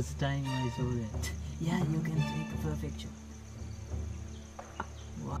first time I saw that. Yeah, you can take a perfect shot. Wow.